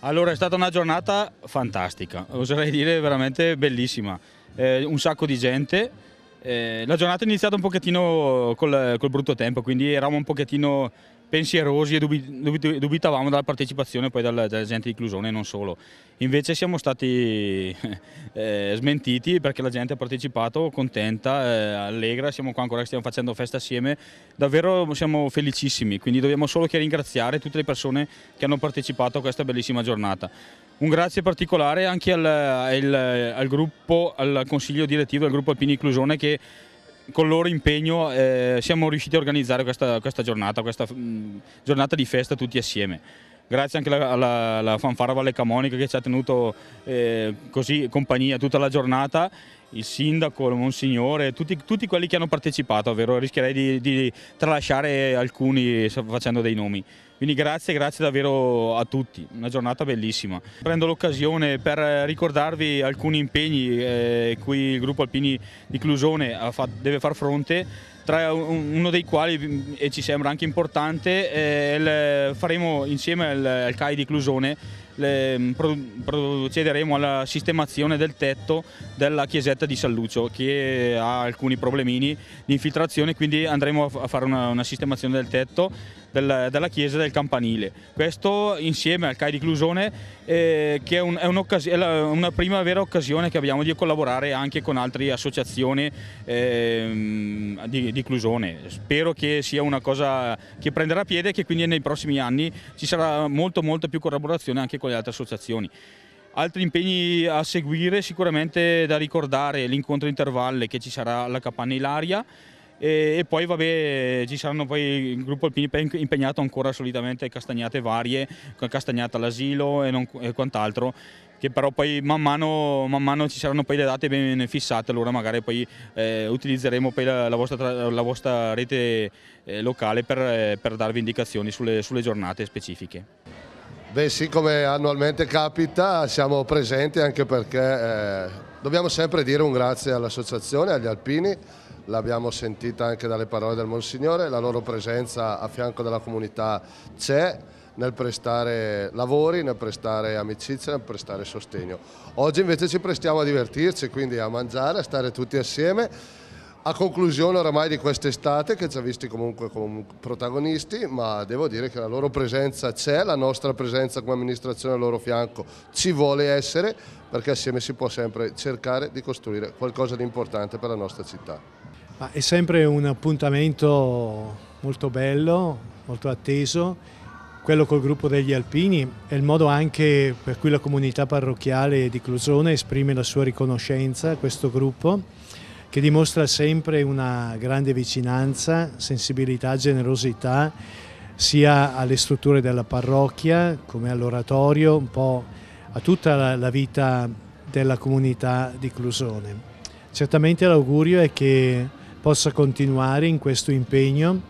Allora è stata una giornata fantastica, oserei dire veramente bellissima, eh, un sacco di gente, eh, la giornata è iniziata un pochettino col, col brutto tempo, quindi eravamo un pochettino pensierosi e dubitavamo dalla partecipazione poi dalla gente di Clusone e non solo. Invece siamo stati eh, smentiti perché la gente ha partecipato, contenta, eh, allegra, siamo qua ancora che stiamo facendo festa assieme, davvero siamo felicissimi, quindi dobbiamo solo che ringraziare tutte le persone che hanno partecipato a questa bellissima giornata. Un grazie particolare anche al, al, al gruppo, al consiglio direttivo del gruppo Alpini Clusone che con il loro impegno eh, siamo riusciti a organizzare questa, questa giornata, questa mh, mm, giornata di festa tutti assieme. Grazie anche alla, alla, alla fanfara Valle Camonica che ci ha tenuto eh, così compagnia tutta la giornata, il sindaco, il monsignore, tutti, tutti quelli che hanno partecipato, ovvero rischierei di, di tralasciare alcuni facendo dei nomi. Quindi grazie, grazie davvero a tutti, una giornata bellissima. Prendo l'occasione per ricordarvi alcuni impegni eh, cui il gruppo Alpini di Clusone deve far fronte, tra uno dei quali, e ci sembra anche importante, eh, faremo insieme al, al CAI di Clusone le, procederemo alla sistemazione del tetto della chiesetta di San Lucio che ha alcuni problemini di infiltrazione quindi andremo a fare una, una sistemazione del tetto del, della chiesa del campanile. Questo insieme al CAI di Clusone eh, che è, un, è, è, una prima vera occasione che abbiamo di collaborare anche con altre associazioni eh, di, di Clusone. Spero che sia una cosa che prenderà piede e che quindi nei prossimi anni ci sarà molto molto più collaborazione anche con le altre associazioni. Altri impegni a seguire, sicuramente da ricordare l'incontro intervalle che ci sarà alla Capanna Ilaria e, poi vabbè ci saranno poi il gruppo alpini impegnato ancora solitamente castagnate varie, castagnata all'asilo e, e quant'altro che però poi man mano, man mano, ci saranno poi le date ben fissate, allora magari poi eh, utilizzeremo poi la, la, vostra, la vostra, rete eh, locale per, eh, per, darvi indicazioni sulle, sulle giornate specifiche. Beh sì, come annualmente capita, siamo presenti anche perché eh, dobbiamo sempre dire un grazie all'associazione, agli alpini, l'abbiamo sentita anche dalle parole del Monsignore, la loro presenza a fianco della comunità c'è nel prestare lavori, nel prestare amicizia, nel prestare sostegno. Oggi invece ci prestiamo a divertirci, quindi a mangiare, a stare tutti assieme a conclusione oramai di quest'estate che ci ha visti comunque come protagonisti, ma devo dire che la loro presenza c'è, la nostra presenza come amministrazione al loro fianco ci vuole essere, perché assieme si può sempre cercare di costruire qualcosa di importante per la nostra città. Ma è sempre un appuntamento molto bello, molto atteso, quello col gruppo degli Alpini, è il modo anche per cui la comunità parrocchiale di Clusone esprime la sua riconoscenza a questo gruppo che dimostra sempre una grande vicinanza, sensibilità, generosità sia alle strutture della parrocchia come all'oratorio, un po' a tutta la, vita della comunità di Clusone. Certamente l'augurio è che possa continuare in questo impegno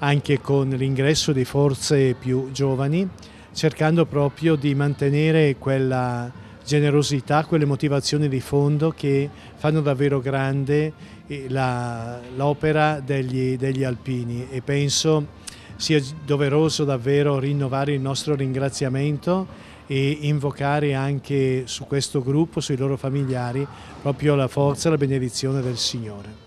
anche con l'ingresso di forze più giovani, cercando proprio di mantenere quella generosità, quelle motivazioni di fondo che fanno davvero grande eh, l'opera degli, degli alpini e penso sia doveroso davvero rinnovare il nostro ringraziamento e invocare anche su questo gruppo, sui loro familiari, proprio la forza e la benedizione del Signore.